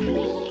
Week.